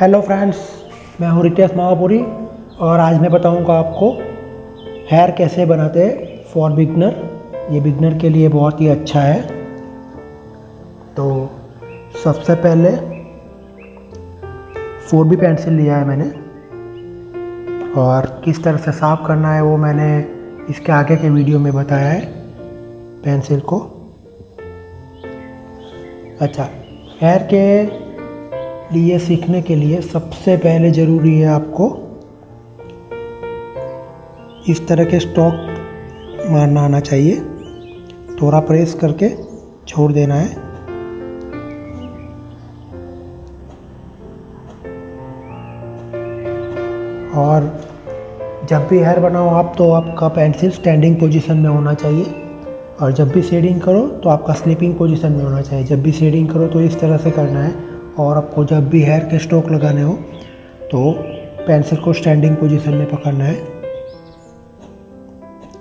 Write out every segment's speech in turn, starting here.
Hello friends मैं हूँ रितेश मावापुरी और आज मैं बताऊँगा आपको हेयर कैसे बनाते हैं फॉर बिगनर ये बिगनर के लिए बहुत ही अच्छा है। तो सबसे पहले फोर बी पेंसिल लिया है मैंने और किस तरह से साफ़ करना है वो मैंने इसके आगे के वीडियो में बताया है पेंसिल को। अच्छा हेयर के लिए, सीखने के लिए सबसे पहले ज़रूरी है आपको इस तरह के स्टॉक मारना आना चाहिए। थोड़ा प्रेस करके छोड़ देना है। और जब भी हेयर बनाओ आप तो आपका पेंसिल स्टैंडिंग पोजीशन में होना चाहिए। और जब भी शेडिंग करो तो आपका स्लीपिंग पोजीशन में होना चाहिए। जब भी शेडिंग करो तो इस तरह से करना है। और आपको जब भी हेयर के स्ट्रोक लगाने हो तो पेंसिल को स्टैंडिंग पोजीशन में पकड़ना है।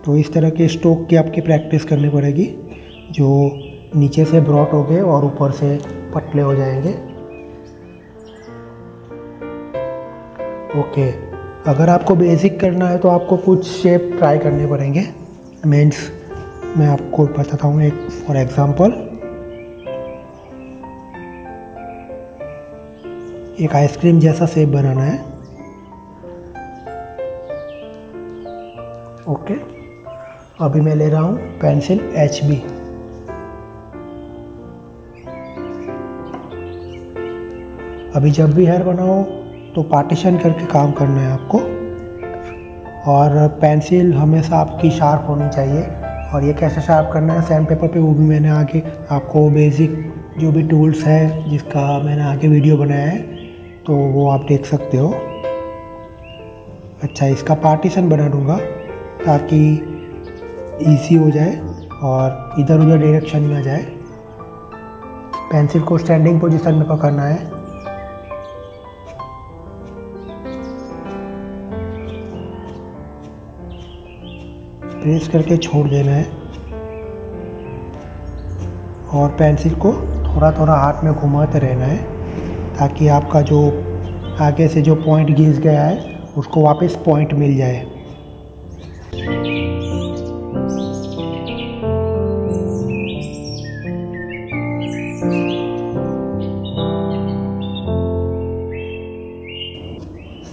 तो इस तरह के स्ट्रोक की आपकी प्रैक्टिस करनी पड़ेगी, जो नीचे से ब्रॉड हो गए और ऊपर से पतले हो जाएँगे। ओके अगर आपको बेसिक करना है तो आपको कुछ शेप ट्राई करने पड़ेंगे। मीन्स मैं आपको बताता हूँ एक फॉर एग्ज़ाम्पल एक आइसक्रीम जैसा शेप बनाना है। ओके। अभी मैं ले रहा हूँ पेंसिल एच बी अभी जब भी हेयर बनाओ तो पार्टीशन करके काम करना है आपको। और पेंसिल हमेशा आपकी शार्प होनी चाहिए। और ये कैसे शार्प करना है सैंड पेपर पे वो भी मैंने आगे आपको बेसिक जो भी टूल्स है, जिसका मैंने आगे वीडियो बनाया है तो वो आप देख सकते हो। अच्छा इसका पार्टीशन बना दूँगा ताकि इजी हो जाए और इधर उधर डायरेक्शन में आ जाए। पेंसिल को स्टैंडिंग पोजीशन में पकड़ना है। प्रेस करके छोड़ देना है। और पेंसिल को थोड़ा थोड़ा हाथ में घुमाते रहना है। ताकि आपका जो आगे से जो पॉइंट घिस गया है, उसको वापस पॉइंट मिल जाए।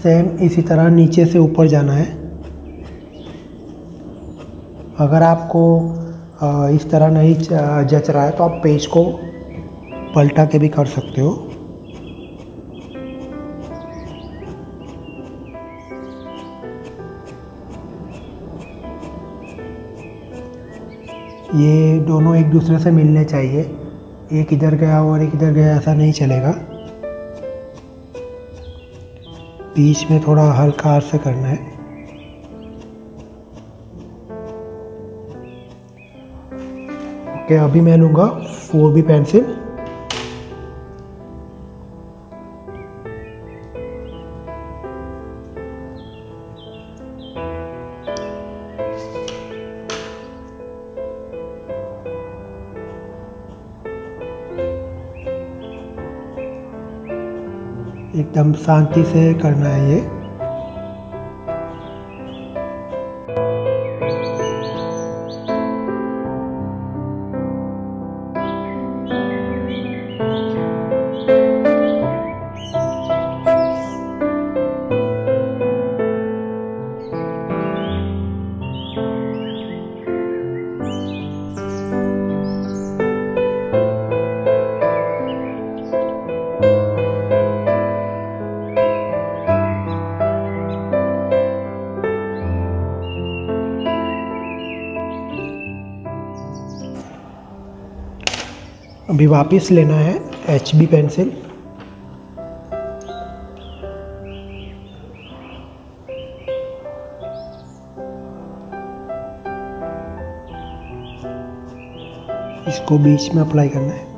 सेम इसी तरह नीचे से ऊपर जाना है। अगर आपको इस तरह नहीं जच रहा है तो आप पेज को पलटा के भी कर सकते हो। ये दोनों एक दूसरे से मिलने चाहिए। एक इधर गया और एक इधर गया, ऐसा नहीं चलेगा। बीच में थोड़ा हल्का हाथ से करना है। ओके, अभी मैं लूँगा फोर बी पेंसिल। एकदम शांति से करना है ये। अभी वापस लेना है एच बी पेंसिल इसको बीच में अप्लाई करना है।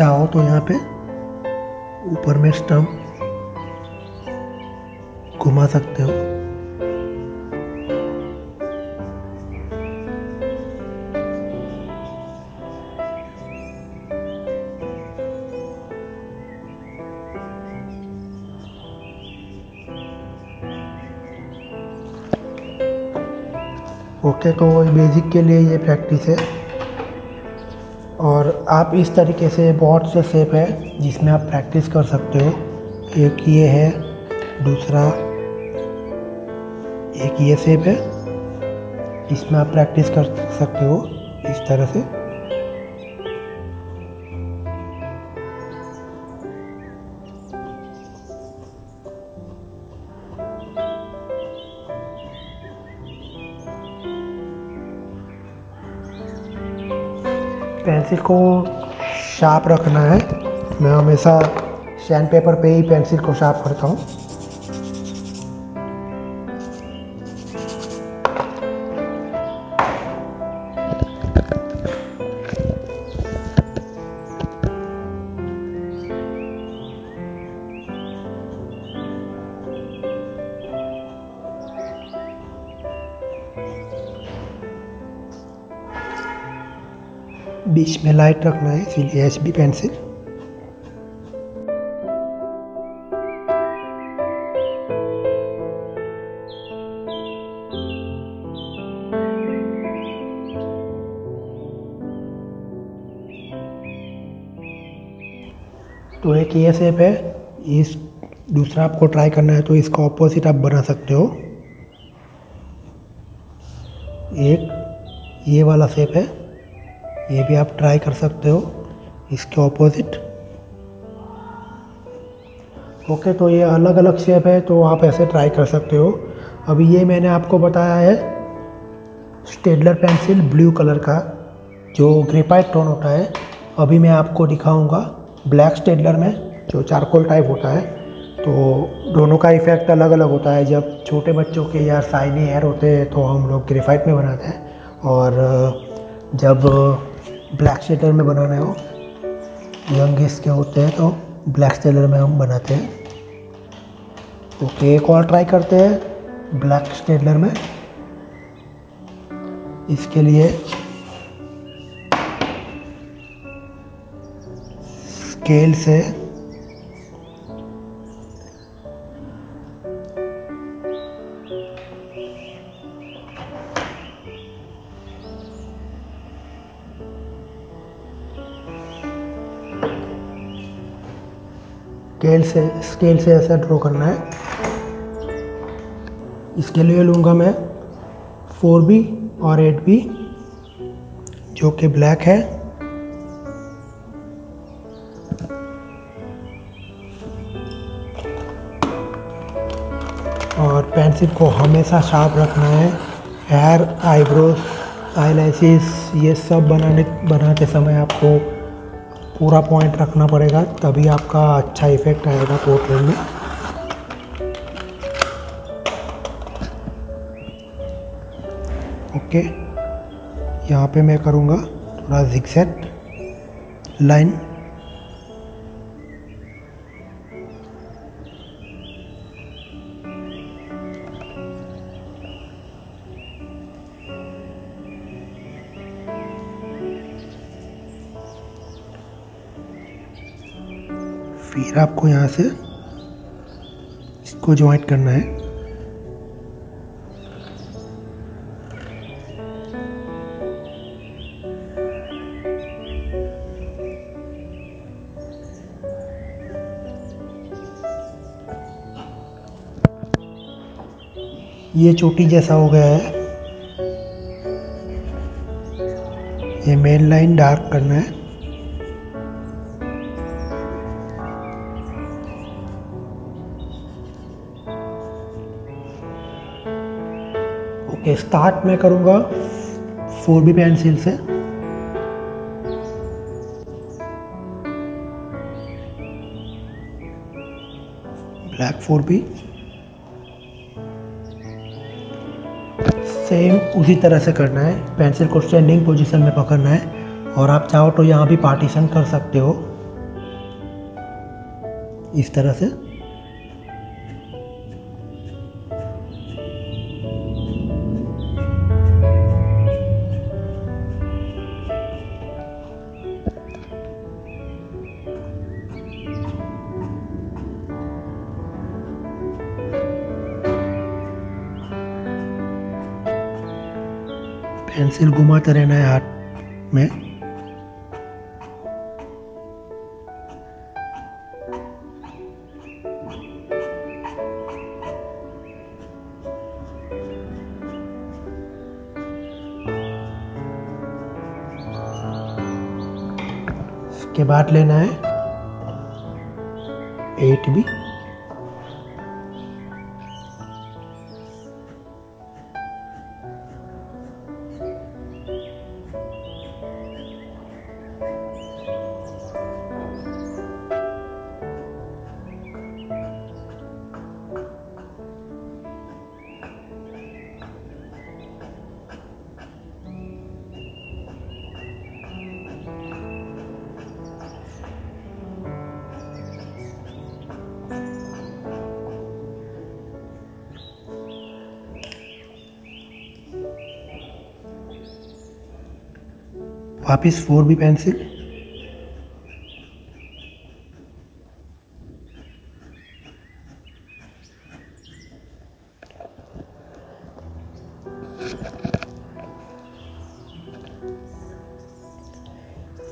चाहो तो यहाँ पे ऊपर में स्टम्प घुमा सकते हो। ओके okay, तो बेसिक के लिए ये प्रैक्टिस है। आप इस तरीके से बहुत से सेप है जिसमें आप प्रैक्टिस कर सकते हो। एक ये है, दूसरा एक ये सेप है इसमें आप प्रैक्टिस कर सकते हो इस तरह से। पेंसिल को शार्प रखना है। मैं हमेशा सैंड पेपर पे ही पेंसिल को शार्प करता हूँ। बीच में लाइट रखना है, इसीलिए एच बी पेंसिल। तो एक ये शेप है, इस दूसरा आपको ट्राई करना है तो इसका ऑपोजिट आप बना सकते हो। एक ये वाला शेप है ये भी आप ट्राई कर सकते हो। इसके ऑपोजिट ओके तो ये अलग अलग शेप है तो आप ऐसे ट्राई कर सकते हो। अभी ये मैंने आपको बताया है स्टेडलर पेंसिल ब्लू कलर का, जो ग्रेफाइट टोन होता है। अभी मैं आपको दिखाऊँगा ब्लैक स्टेडलर में, जो चारकोल टाइप होता है। तो दोनों का इफ़ेक्ट अलग अलग होता है। जब छोटे बच्चों के या साइनी हेयर होते हैं तो हम लोग ग्रेफाइट में बनाते हैं। और, जब ब्लैक शेटर में बनाने हो। यंगेस्ट के होते हैं तो ब्लैक स्टेलर में हम बनाते हैं। ओके, एक और ट्राई करते हैं ब्लैक स्टेडलर में। इसके लिए स्केल से स्केल से स्केल से ऐसा ड्रॉ करना है। इसके लिए लूँगा मैं फोर बी और एट बी जो कि ब्लैक है। और पेंसिल को हमेशा शार्प रखना है। हेयर आईब्रोज आईलाइसिस ये सब बनाने, बनाते समय आपको पूरा पॉइंट रखना पड़ेगा, तभी आपका अच्छा इफ़ेक्ट आएगा पोर्ट्रेट में। ओके यहाँ पे मैं करूँगा थोड़ा जिक्सेट लाइन फिर आपको यहाँ से इसको ज्वाइंट करना है। ये चोटी जैसा हो गया है। ये मेन लाइन डार्क करना है। ओके स्टार्ट मैं करूँगा फोर बी पेंसिल से। ब्लैक फोर बी सेम उसी तरह से करना है। पेंसिल को स्टैंडिंग पोजीशन में पकड़ना है और आप चाहो तो यहाँ भी पार्टीशन कर सकते हो। इस तरह से। पेंसिल घुमाते रहना है हाथ में। के बाद लेना है। एट बी वापिस फोर बी पेंसिल?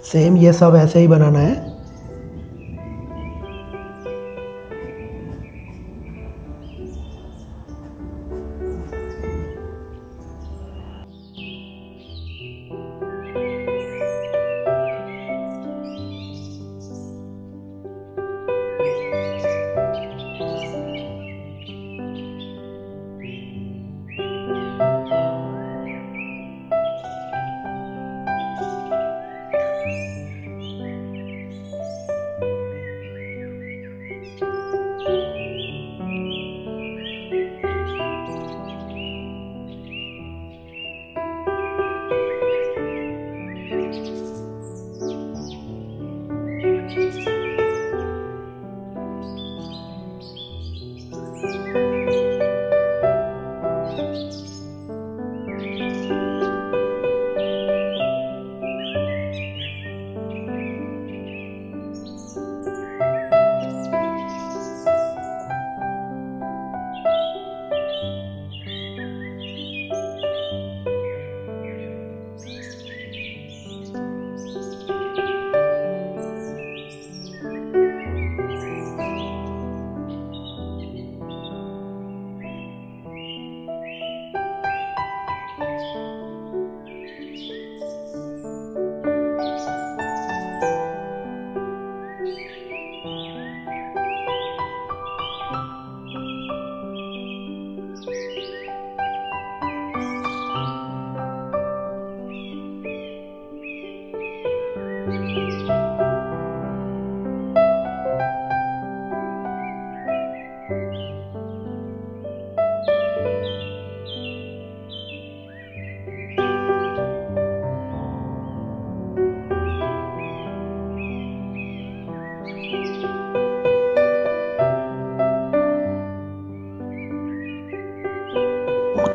सेम ये सब ऐसे ही बनाना है।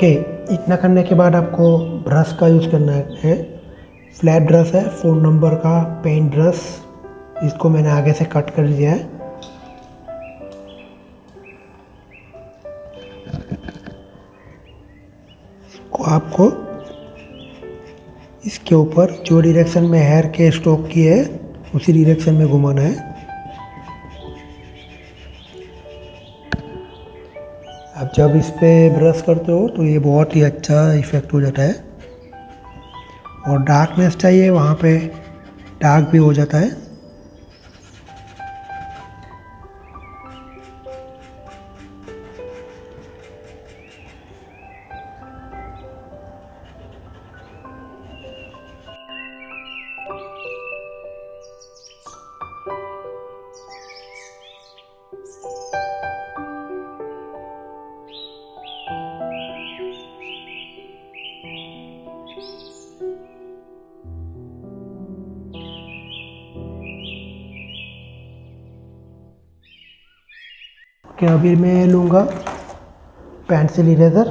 ओके, इतना करने के बाद आपको ब्रश का यूज़ करना है। फ्लैट ब्रश है फोर नंबर का पेंट ब्रश, इसको मैंने आगे से कट कर दिया है। इसको आपको इसके ऊपर जो डायरेक्शन में हेयर के स्ट्रोक की है, उसी डायरेक्शन में घुमाना है। जब इस पर ब्रश करते हो तो ये बहुत ही अच्छा इफ़ेक्ट हो जाता है। और डार्कनेस चाहिए, वहाँ पे डार्क भी हो जाता है। कि अभी मैं लूँगा? पेंसिल इरेज़र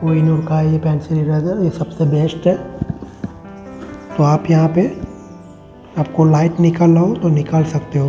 कोहिनूर का ये पेंसिल इरेज़र ये सबसे बेस्ट है। तो आप यहाँ पे, आपको लाइट निकालना हो तो निकाल सकते हो।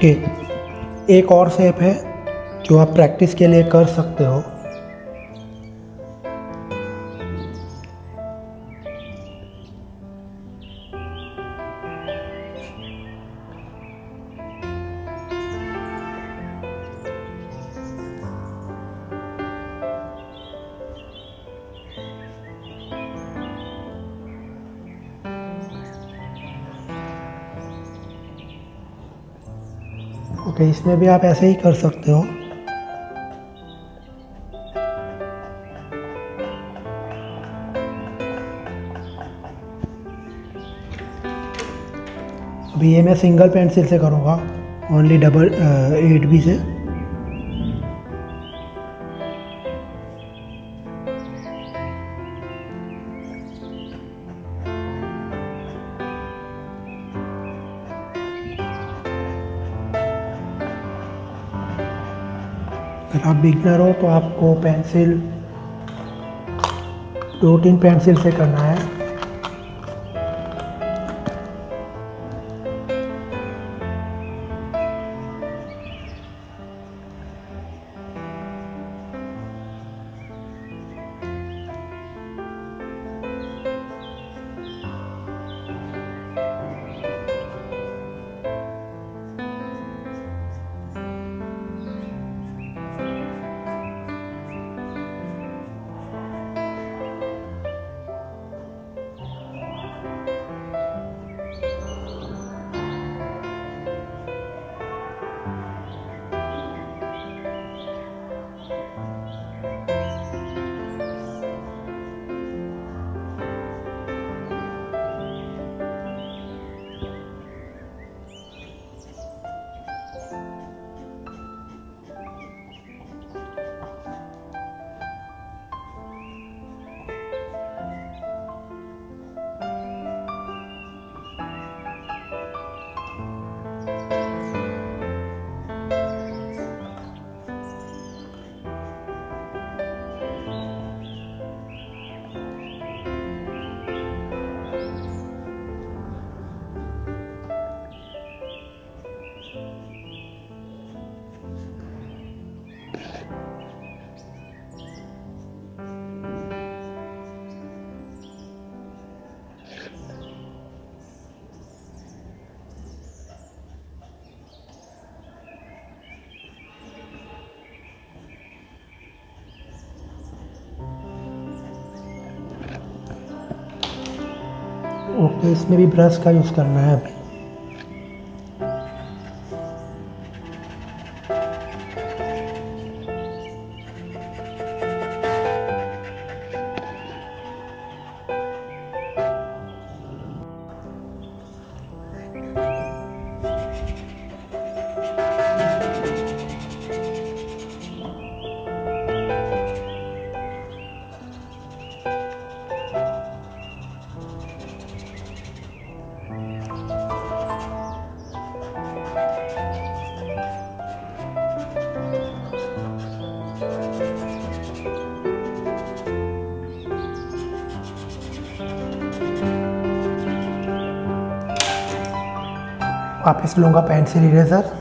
ओके एक और सेप है जो आप प्रैक्टिस के लिए कर सकते हो। ओके इसमें भी आप ऐसे ही कर सकते हो। अभी ये मैं सिंगल पेंसिल से करूँगा ओनली डबल एट बी से। आप बिगनर हो तो आपको पेंसिल दो तीन पेंसिल से करना है। ओके इसमें भी ब्रश का यूज़ करना है। वापस लूँगा पेंसिल इरेजर।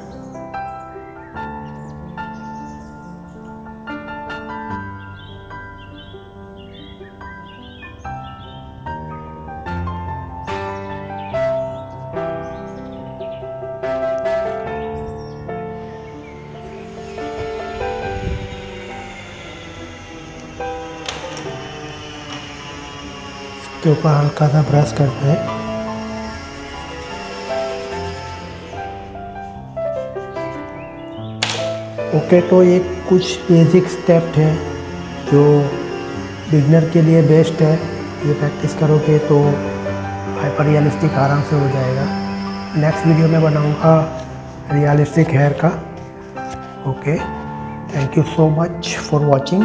के ऊपर हल्का सा ब्रश करते हैं। ओके तो ये कुछ बेसिक स्टेप है जो बिगनर के लिए बेस्ट है। ये प्रैक्टिस करोगे तो हाइपर रियलिस्टिक आराम से हो जाएगा। नेक्स्ट वीडियो में बनाऊँगा रियलिस्टिक हेयर का। Okay thank you so much for watching